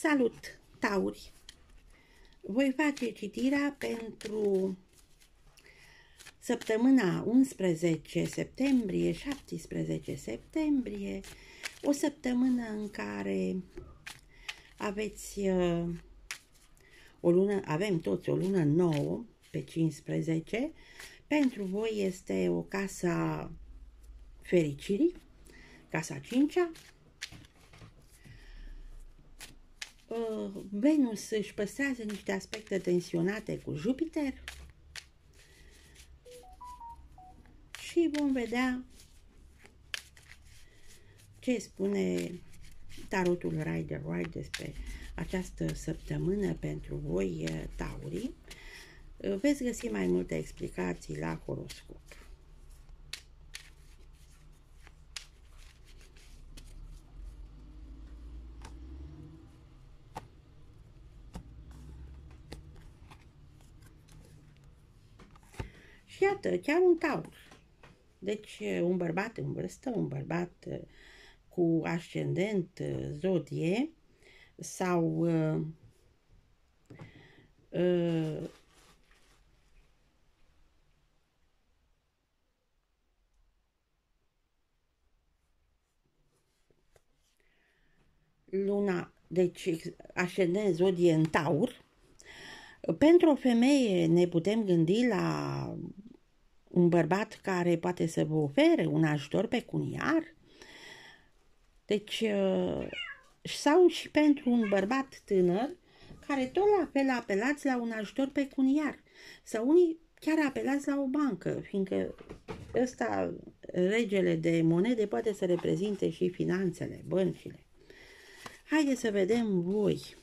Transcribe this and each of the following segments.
Salut, tauri! Voi face citirea pentru săptămâna 11 septembrie-17 septembrie, o săptămână în care aveți uh, o lună, avem toți o lună nouă pe 15, pentru voi este o casa fericirii, casa 5 -a. Uh, Venus își păstrează niște aspecte tensionate cu Jupiter și vom vedea ce spune tarotul Rider White despre această săptămână pentru voi, uh, Taurii. Uh, veți găsi mai multe explicații la horoscop. Și iată, chiar un taur. Deci, un bărbat în vârstă, un bărbat cu ascendent zodie sau uh, uh, luna, deci ascendent zodie în taur, pentru o femeie ne putem gândi la un bărbat care poate să vă ofere un ajutor pecuniar. Deci, uh, sau și pentru un bărbat tânăr care tot la fel apelați la un ajutor pecuniar. Sau unii chiar apelați la o bancă, fiindcă ăsta, regele de monede, poate să reprezinte și finanțele, băncile. Haideți să vedem voi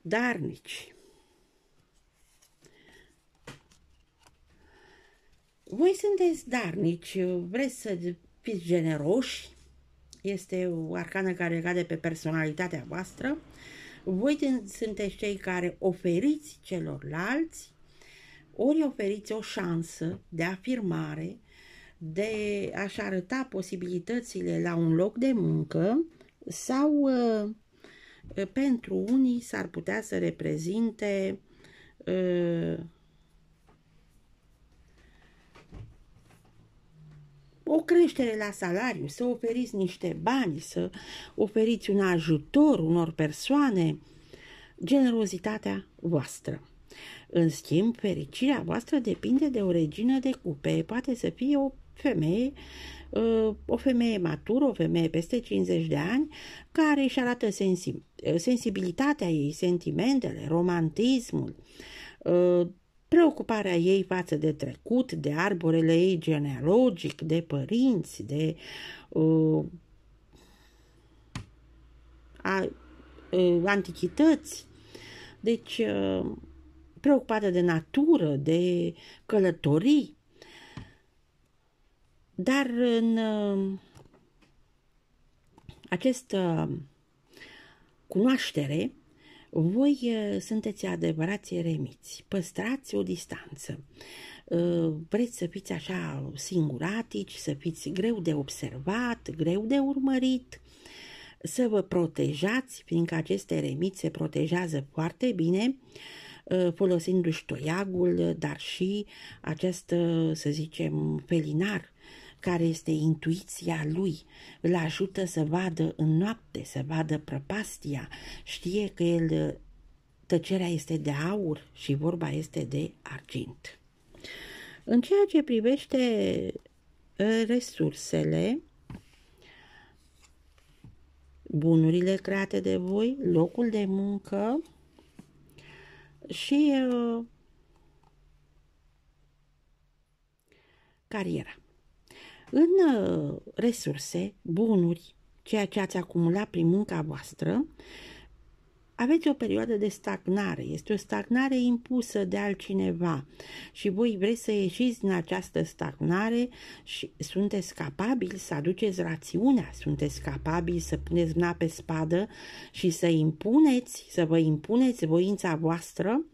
darnici. Voi sunteți darnici, vreți să fiți generoși, este o arcană care cade pe personalitatea voastră. Voi sunteți cei care oferiți celorlalți, ori oferiți o șansă de afirmare, de a-și arăta posibilitățile la un loc de muncă sau uh, pentru unii s-ar putea să reprezinte o creștere la salariu, să oferiți niște bani, să oferiți un ajutor unor persoane, generozitatea voastră. În schimb, fericirea voastră depinde de o regină de cupe. Poate să fie o femeie Uh, o femeie matură, o femeie peste 50 de ani, care își arată sensi- sensibilitatea ei, sentimentele, romantismul, uh, preocuparea ei față de trecut, de arborele ei genealogic, de părinți, de uh, a, uh, antichități. Deci, uh, preocupată de natură, de călătorii, dar în uh, această cunoaștere, voi uh, sunteți adevărați eremiți, păstrați o distanță. Uh, vreți să fiți așa singuratici, să fiți greu de observat, greu de urmărit, să vă protejați, fiindcă aceste eremiți se protejează foarte bine, folosindu-și toiagul, dar și acest, să zicem, felinar care este intuiția lui, îl ajută să vadă în noapte, să vadă prăpastia, știe că el tăcerea este de aur și vorba este de argint. În ceea ce privește ă, resursele, bunurile create de voi, locul de muncă și uh, cariera. În uh, resurse, bunuri, ceea ce ați acumulat prin munca voastră, aveți o perioadă de stagnare, este o stagnare impusă de altcineva. Și voi vreți să ieșiți din această stagnare și sunteți capabili să aduceți rațiunea, sunteți capabili să puneți mâna pe spadă și să impuneți, să vă impuneți voința voastră,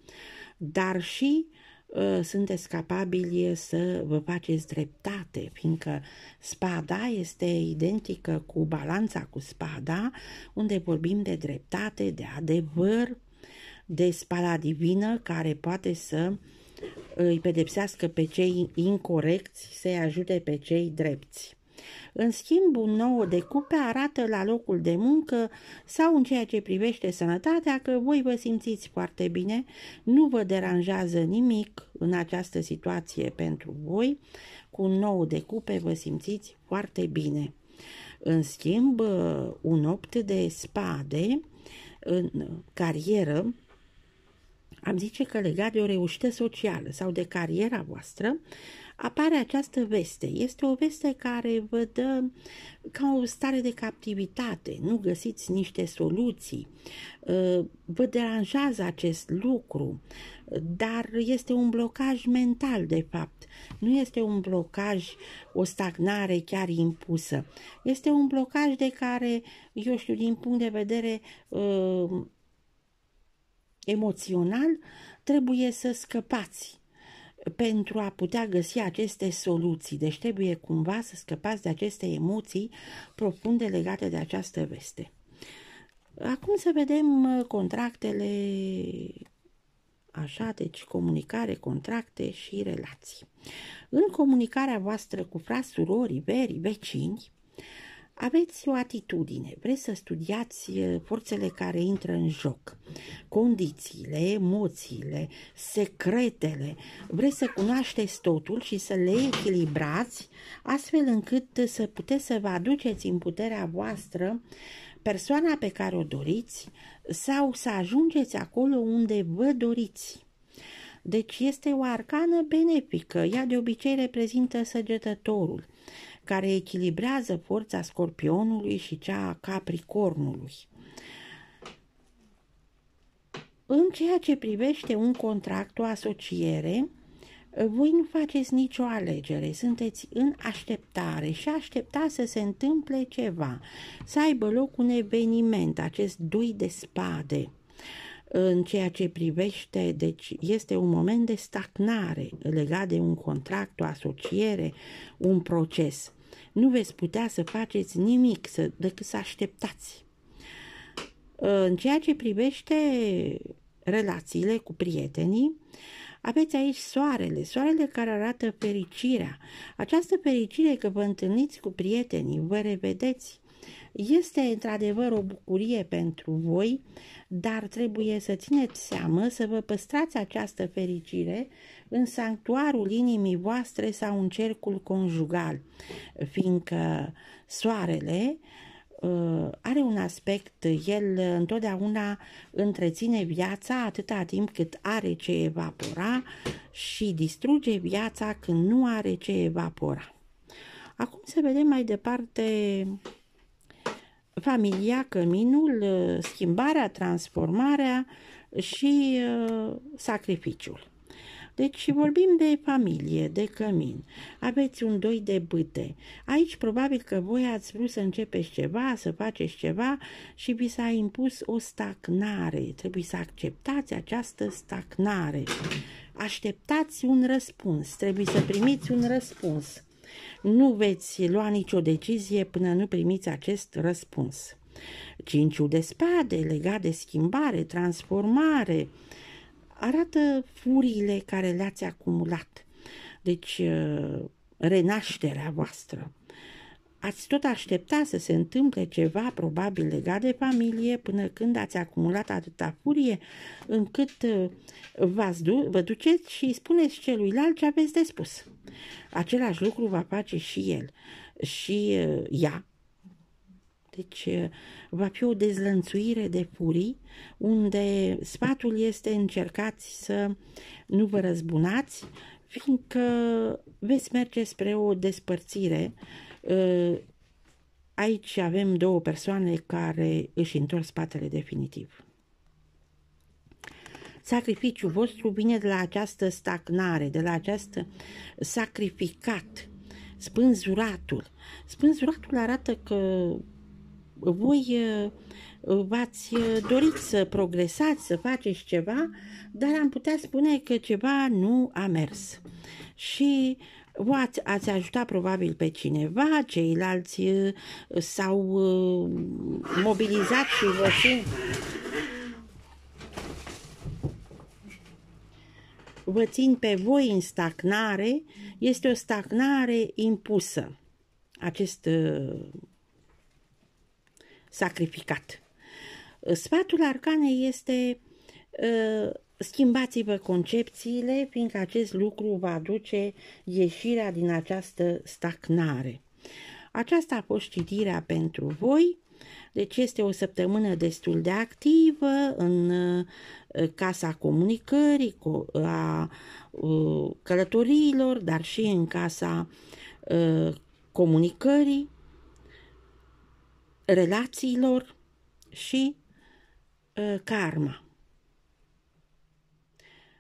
dar și ă, sunteți capabili să vă faceți dreptate, fiindcă spada este identică cu balanța cu spada, unde vorbim de dreptate, de adevăr, de spala divină care poate să îi pedepsească pe cei incorrecți, să-i ajute pe cei drepți. În schimb, un nou de cupe arată la locul de muncă sau în ceea ce privește sănătatea că voi vă simțiți foarte bine, nu vă deranjează nimic în această situație pentru voi, cu un nou de cupe vă simțiți foarte bine. În schimb, un opt de spade în carieră am zice că legat de o reușită socială sau de cariera voastră, apare această veste. Este o veste care vă dă ca o stare de captivitate, nu găsiți niște soluții, uh, vă deranjează acest lucru, dar este un blocaj mental, de fapt. Nu este un blocaj, o stagnare chiar impusă. Este un blocaj de care, eu știu, din punct de vedere uh, emoțional, trebuie să scăpați pentru a putea găsi aceste soluții. Deci trebuie cumva să scăpați de aceste emoții profunde legate de această veste. Acum să vedem uh, contractele Așa, deci comunicare, contracte și relații. În comunicarea voastră cu frați, surori, veri, vecini, aveți o atitudine, vreți să studiați forțele care intră în joc, condițiile, emoțiile, secretele, vreți să cunoașteți totul și să le echilibrați astfel încât să puteți să vă aduceți în puterea voastră persoana pe care o doriți sau să ajungeți acolo unde vă doriți. Deci este o arcană benefică, ea de obicei reprezintă săgetătorul care echilibrează forța scorpionului și cea a capricornului. În ceea ce privește un contract, o asociere, voi nu faceți nicio alegere, sunteți în așteptare și așteptați să se întâmple ceva, să aibă loc un eveniment, acest dui de spade. În ceea ce privește, deci este un moment de stagnare legat de un contract, o asociere, un proces nu veți putea să faceți nimic să, decât să așteptați. În ceea ce privește relațiile cu prietenii, aveți aici soarele, soarele care arată fericirea. Această fericire că vă întâlniți cu prietenii, vă revedeți, este într-adevăr o bucurie pentru voi, dar trebuie să țineți seamă să vă păstrați această fericire în sanctuarul inimii voastre sau în cercul conjugal, fiindcă soarele uh, are un aspect, el întotdeauna întreține viața atâta timp cât are ce evapora și distruge viața când nu are ce evapora. Acum să vedem mai departe familia, căminul, schimbarea, transformarea și uh, sacrificiul. Deci vorbim de familie, de cămin. Aveți un doi de bâte. Aici probabil că voi ați vrut să începeți ceva, să faceți ceva și vi s-a impus o stagnare. Trebuie să acceptați această stagnare. Așteptați un răspuns. Trebuie să primiți un răspuns. Nu veți lua nicio decizie până nu primiți acest răspuns. Cinciul de spade legat de schimbare, transformare, arată furiile care le-ați acumulat. Deci, uh, renașterea voastră. Ați tot aștepta să se întâmple ceva probabil legat de familie până când ați acumulat atâta furie încât uh, v-ați du- vă duceți și spuneți celuilalt ce aveți de spus. Același lucru va face și el și uh, ea deci eh, va fi o dezlănțuire de furii unde sfatul este încercați să nu vă răzbunați, fiindcă veți merge spre o despărțire. Eh, aici avem două persoane care își întorc spatele definitiv. Sacrificiul vostru vine de la această stagnare, de la acest sacrificat, spânzuratul. Spânzuratul arată că voi v-ați dorit să progresați, să faceți ceva, dar am putea spune că ceva nu a mers. Și ați, ați ajutat probabil pe cineva, ceilalți s-au mobilizat și vă sunt vă țin pe voi în stagnare, este o stagnare impusă, acest uh, sacrificat. Sfatul arcanei este uh, schimbați-vă concepțiile, fiindcă acest lucru va aduce ieșirea din această stagnare. Aceasta a fost citirea pentru voi. Deci este o săptămână destul de activă în uh, casa comunicării, a uh, călătoriilor, dar și în casa uh, comunicării, relațiilor și karma.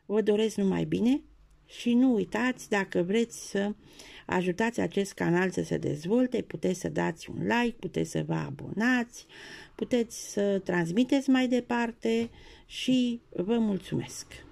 Vă doresc numai bine și nu uitați, dacă vreți să ajutați acest canal să se dezvolte, puteți să dați un like, puteți să vă abonați, puteți să transmiteți mai departe și vă mulțumesc!